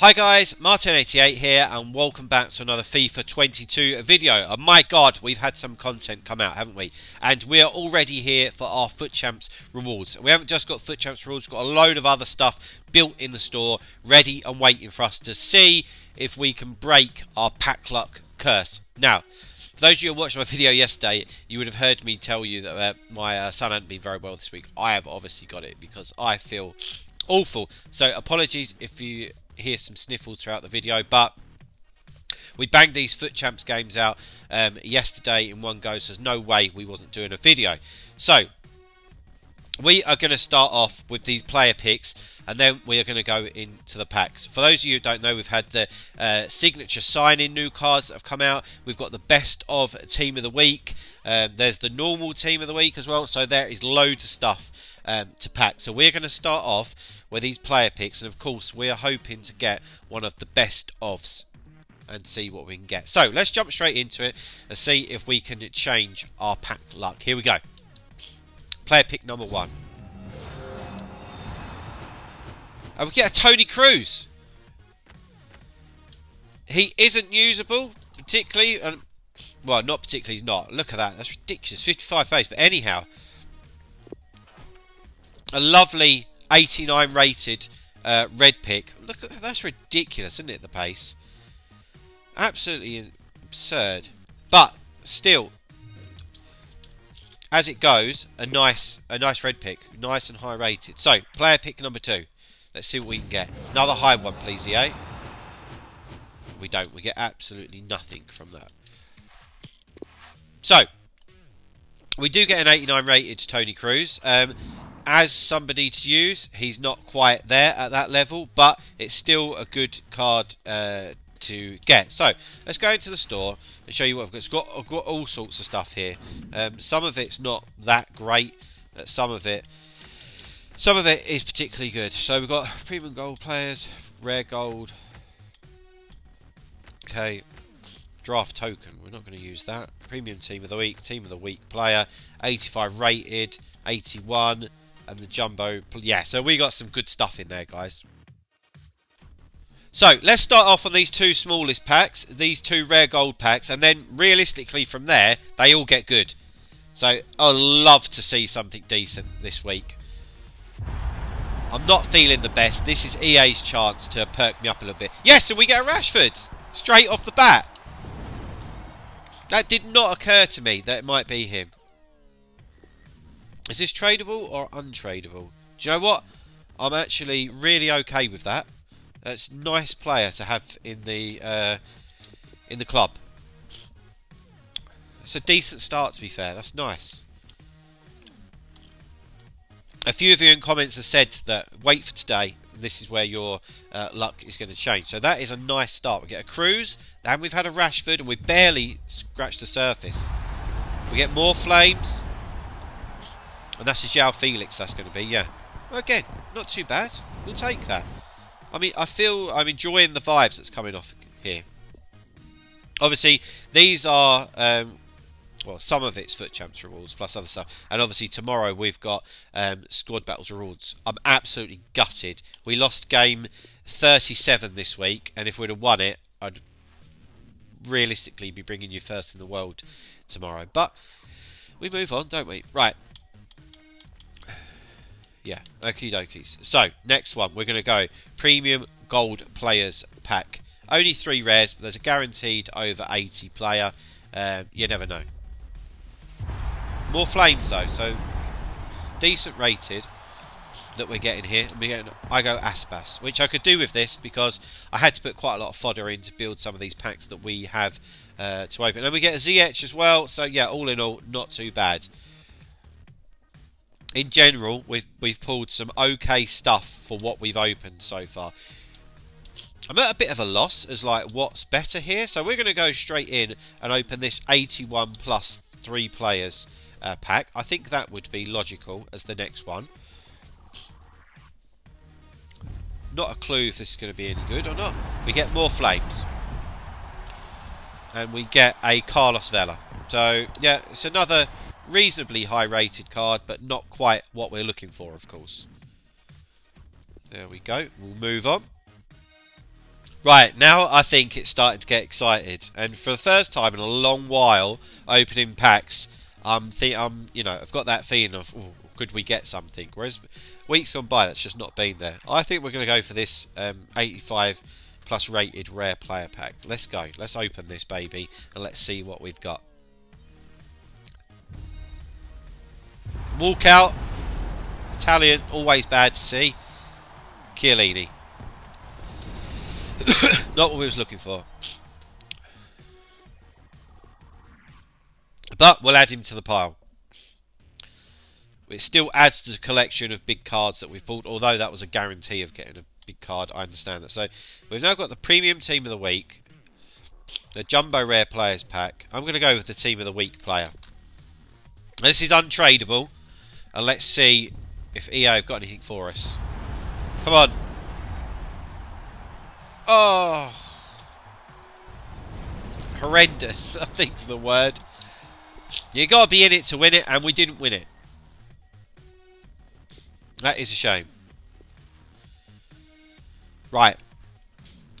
Hi guys, Martain88 here and welcome back to another FIFA 22 video. Oh my god, we've had some content come out, haven't we? And we are already here for our FUT Champs rewards. We haven't just got FUT Champs rewards, we've got a load of other stuff built in the store, ready and waiting for us to see if we can break our pack luck curse. Now, for those of you who watched my video yesterday, you would have heard me tell you that uh, my uh, son hadn't been very well this week. I have obviously got it because I feel awful. So apologies if you hear some sniffles throughout the video, but we banged these FUT Champs games out um, yesterday in one go, so there's no way we wasn't doing a video. So, we are going to start off with these player picks and then we are going to go into the packs. For those of you who don't know, we've had the uh, signature signing new cards that have come out. We've got the best of team of the week. Um, there's the normal team of the week as well. So there is loads of stuff um, to pack. So we're going to start off with these player picks, and of course we are hoping to get one of the best ofs and see what we can get. So let's jump straight into it and see if we can change our pack luck. Here we go. Player pick number one. And we get a Toni Kroos. He isn't usable, particularly. Well, not particularly, he's not. Look at that. That's ridiculous. 55 base. But anyhow, a lovely 89 rated uh, red pick. Look, at, that's ridiculous, isn't it, the pace? Absolutely absurd. But, still, as it goes, a nice, a nice red pick. Nice and high rated. So, player pick number two. Let's see what we can get. Another high one, please, EA. We don't. We get absolutely nothing from that. So, we do get an 89 rated Toni Kroos. Um, as somebody to use, he's not quite there at that level, but it's still a good card uh, to get. So, let's go into the store and show you what I've got. It's got, I've got all sorts of stuff here. Um, some of it's not that great. Some of it some of it is particularly good. So we've got premium gold players, rare gold. Okay, draft token. We're not going to use that. Premium team of the week, team of the week player, 85 rated, 81, and the jumbo. Yeah, so we got some good stuff in there, guys. So let's start off on these two smallest packs, these two rare gold packs, and then realistically from there they all get good. So I'd love to see something decent this week. I'm not feeling the best. This is EA's chance to perk me up a little bit. Yes, and we get a Rashford. Straight off the bat. That did not occur to me that it might be him. Is this tradable or untradable? Do you know what? I'm actually really okay with that. That's a nice player to have in the uh, in the club. It's a decent start to be fair. That's nice a few of you in comments have said that wait for today. This is where your uh, luck is going to change. So that is a nice start. We get a Kroos, and we've had a Rashford, and we barely scratched the surface. We get more flames, and that's a João Felix. That's going to be yeah. Again, not too bad. We'll take that. I mean, I feel I'm enjoying the vibes that's coming off here. Obviously, these are um, well, some of it's FUT Champs rewards plus other stuff. And obviously tomorrow we've got um, Squad Battles rewards. I'm absolutely gutted. We lost game 37 this week, and if we'd have won it, I'd realistically be bringing you first in the world tomorrow. But we move on, don't we? Right. Yeah, okie dokies. So, next one, we're going to go Premium Gold Players Pack. Only three rares, but there's a guaranteed over 80 player. Um, you never know. More flames though, so decent rated that we're getting here. We're getting Iago Aspas, which I could do with this because I had to put quite a lot of fodder in to build some of these packs that we have uh, to open. And we get a ZH as well, so yeah, all in all, not too bad. In general, we've we've pulled some okay stuff for what we've opened so far. I'm at a bit of a loss as like what's better here, so we're going to go straight in and open this 81 plus three players uh, pack. I think that would be logical as the next one. Not a clue if this is going to be any good or not. We get more flames. And we get a Carlos Vela. So, yeah, it's another reasonably high rated card, but not quite what we're looking for, of course. There we go. We'll move on. Right, now I think it's starting to get excited. And for the first time in a long while, opening packs, I'm, I'm you know, I've got that feeling of, could we get something? Whereas weeks gone by, that's just not been there. I think we're going to go for this um, 85 plus rated rare player pack. Let's go. Let's open this baby and let's see what we've got. Walk out. Italian, always bad to see. Chiellini. Not what we was looking for. But we'll add him to the pile. It still adds to the collection of big cards that we've bought, although that was a guarantee of getting a big card. I understand that. So we've now got the premium team of the week, the jumbo rare players pack. I'm going to go with the team of the week player. This is untradeable, and let's see if EA have got anything for us. Come on. Oh. Horrendous, I think's the word. You got to be in it to win it, and we didn't win it. That is a shame. Right.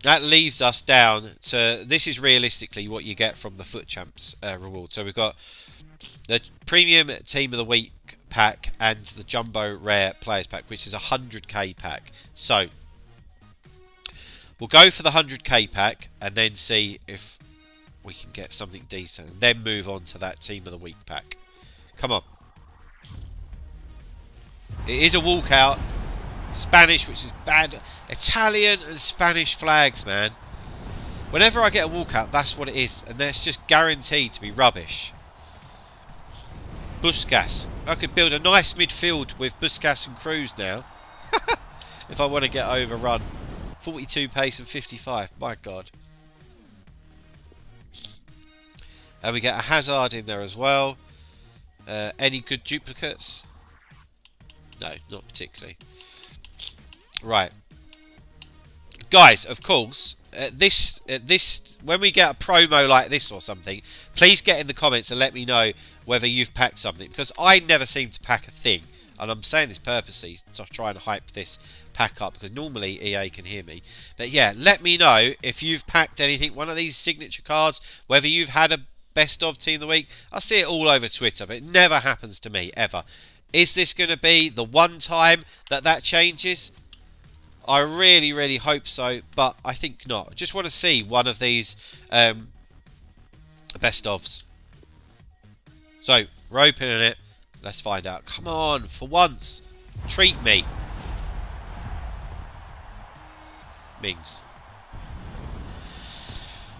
That leaves us down to... This is realistically what you get from the FUT Champs uh, reward. So we've got the Premium Team of the Week pack and the Jumbo Rare Players pack, which is a 100k pack. So, we'll go for the 100k pack and then see if we can get something decent. And then move on to that Team of the Week pack. Come on. It is a walkout. Spanish, which is bad. Italian and Spanish flags, man. Whenever I get a walkout, that's what it is. And that's just guaranteed to be rubbish. Busquets. I could build a nice midfield with Busquets and Kroos now. if I want to get overrun. 42 pace and 55. My God. And we get a Hazard in there as well. Uh, any good duplicates? No, not particularly. Right. Guys, of course, this, this, when we get a promo like this or something, please get in the comments and let me know whether you've packed something. Because I never seem to pack a thing. And I'm saying this purposely to try and hype this pack up. Because normally EA can hear me. But yeah, let me know if you've packed anything. One of these signature cards. Whether you've had a best of team of the week. I see it all over Twitter. But it never happens to me, ever. Is this going to be the one time that that changes? I really, really hope so, but I think not. Just want to see one of these um, best ofs. So, we're opening it. Let's find out. Come on, for once. Treat me. Mings.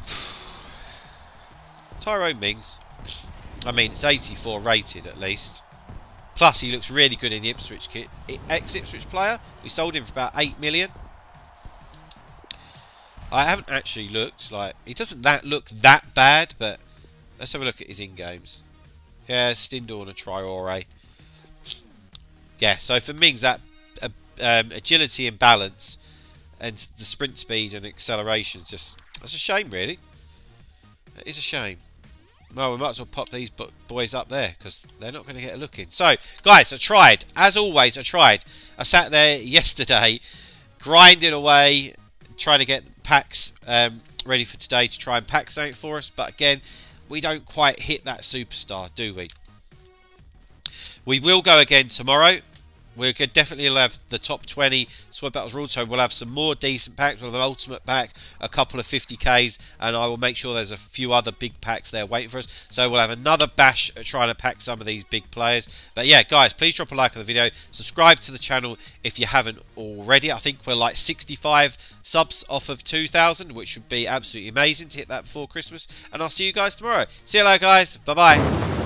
Tyrone Mings. I mean, it's 84 rated at least. Plus, he looks really good in the Ipswich kit. Ex-Ipswich player. We sold him for about 8 million. I haven't actually looked. Like, he doesn't that look that bad, but let's have a look at his in-games. Yeah, Stindl and a Traore. Yeah, so for Mings, that uh, um, agility and balance and the sprint speed and acceleration is just... That's a shame, really. It is a shame. Well, we might as well pop these boys up there because they're not going to get a look in. So, guys, I tried. As always, I tried. I sat there yesterday grinding away, trying to get packs um, ready for today to try and pack something for us. But again, we don't quite hit that superstar, do we? We will go again tomorrow. We're definitely have the top 20 Squad Battles rules, so we'll have some more decent packs. We'll have an Ultimate pack, a couple of 50Ks, and I will make sure there's a few other big packs there waiting for us. So we'll have another bash at trying to pack some of these big players. But yeah, guys, please drop a like on the video. Subscribe to the channel if you haven't already. I think we're like 65 subs off of 2,000, which would be absolutely amazing to hit that before Christmas. And I'll see you guys tomorrow. See you later, guys. Bye-bye.